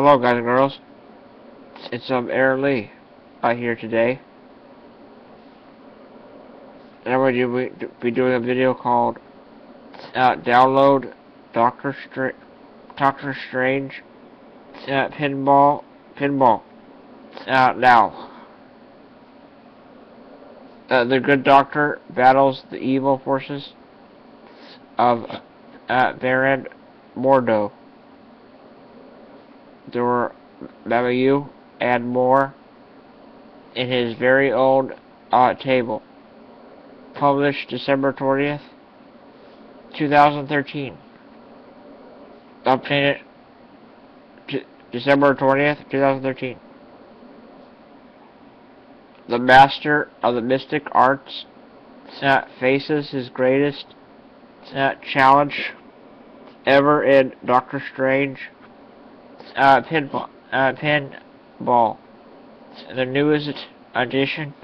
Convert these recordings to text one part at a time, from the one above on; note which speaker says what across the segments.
Speaker 1: Hello, guys and girls. It's um Aaron Lee uh, here today. And I'm going to be doing a video called uh, Download Doctor Str Doctor Strange uh, Pinball Pinball uh, now. Uh, the good doctor battles the evil forces of uh, Baron Mordo. There were Mamu and more in his very own uh, table. Published December 20th, 2013. Updated December 20th, 2013. The master of the mystic arts faces his greatest challenge ever in Doctor Strange uh, pinball, uh, pinball, the newest addition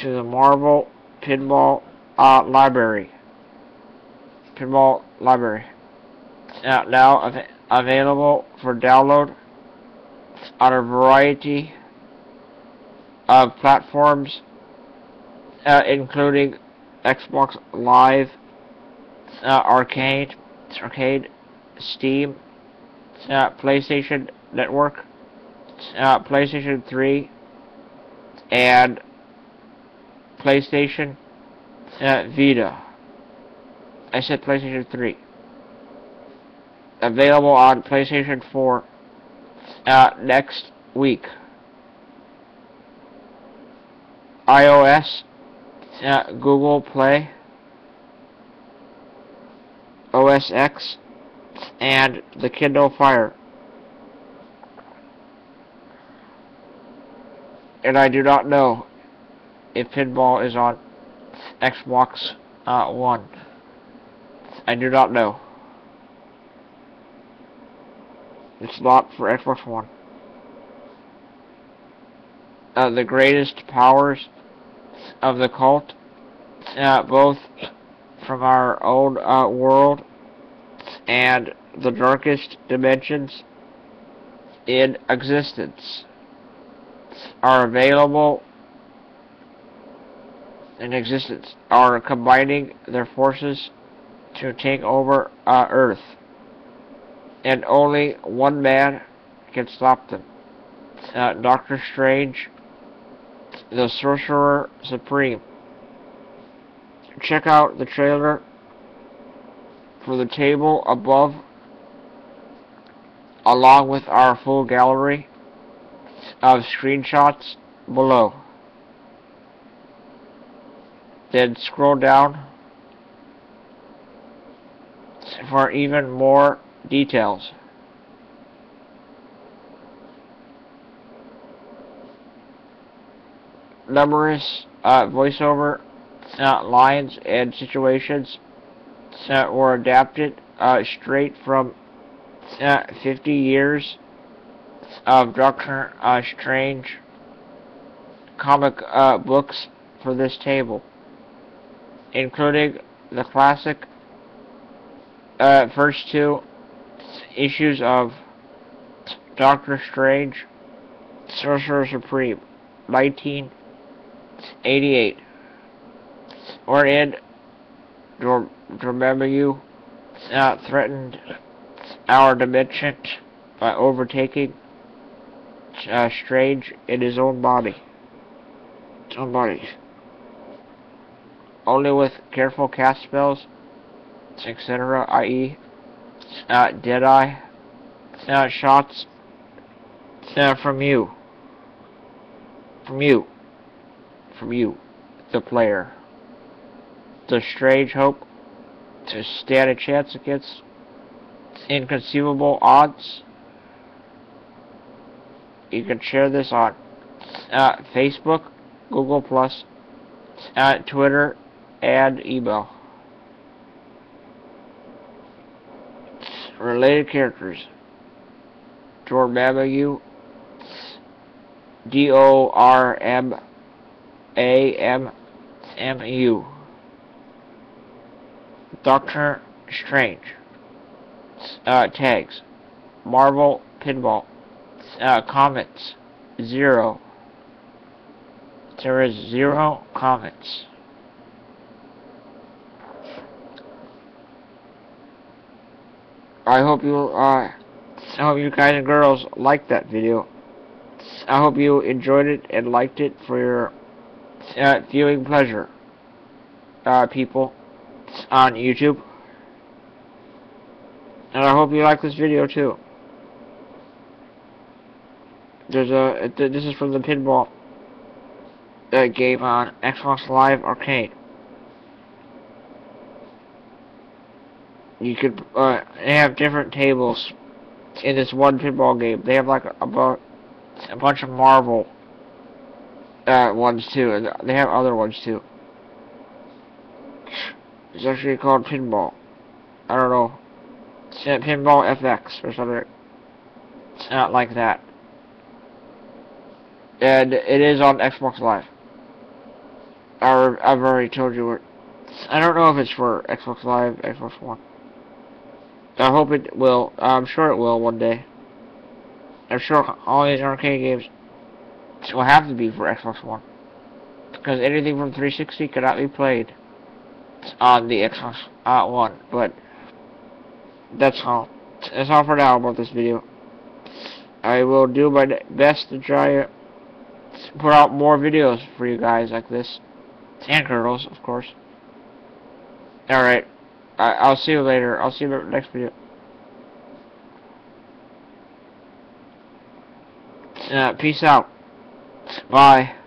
Speaker 1: to the Marvel Pinball uh, Library. Pinball Library. Uh, now av available for download on a variety of platforms, uh, including Xbox Live, uh, Arcade, Arcade, Steam, uh, PlayStation Network, uh, PlayStation 3, and PlayStation uh, Vita. I said PlayStation 3. Available on PlayStation 4 uh, next week. iOS, uh, Google Play, OS X, and the Kindle Fire. And I do not know if pinball is on Xbox uh, One. I do not know. It's not for Xbox One. Uh, the greatest powers of the cult, uh, both from our old uh, world and the darkest dimensions in existence are available in existence are combining their forces to take over uh, Earth. And only one man can stop them. Uh, Doctor Strange, the Sorcerer Supreme. Check out the trailer for the table above along with our full gallery of screenshots below. Then scroll down for even more details. Numerous uh, voiceover uh, lines and situations that were adapted uh, straight from uh, 50 years of Doctor uh, Strange comic uh, books for this table, including the classic uh, first two issues of Doctor Strange Sorcerer Supreme, 1988, wherein Dormammu uh, threatened our dimension by overtaking uh, Strange in his own body. His own body. Only with careful cast spells, etc., i.e., uh, Deadeye, uh, shots uh, from you. From you. From you, the player. The Strange hope to stand a chance against inconceivable odds. You can share this on uh, Facebook, Google Plus, uh, Twitter, and email. Related characters: Dormammu, D O R M A M M U. Doctor Strange. Uh, tags. Marvel pinball. Uh, comments, zero. There is zero comments. I hope you, uh, I hope you guys and girls liked that video. I hope you enjoyed it and liked it for your uh, viewing pleasure, uh, people on YouTube. And I hope you like this video too. There's a, this is from the pinball uh, game on Xbox Live Arcade. You could uh, they have different tables in this one pinball game. They have like a, a, bunch of Marvel uh, ones too, and they have other ones too. It's actually called Pinball. I don't know. Pinball FX or something. It's not like that. And it is on Xbox Live. I, I've already told you. I don't know if it's for Xbox Live, Xbox One. I hope it will. I'm sure it will one day. I'm sure all these arcade games will have to be for Xbox One. Because anything from 360 cannot be played on the Xbox uh, One. But that's all. That's all for now about this video. I will do my best to try to put out more videos for you guys like this. And girls, of course. Alright. I'll see you later. I'll see you in the next video. Uh, peace out. Bye.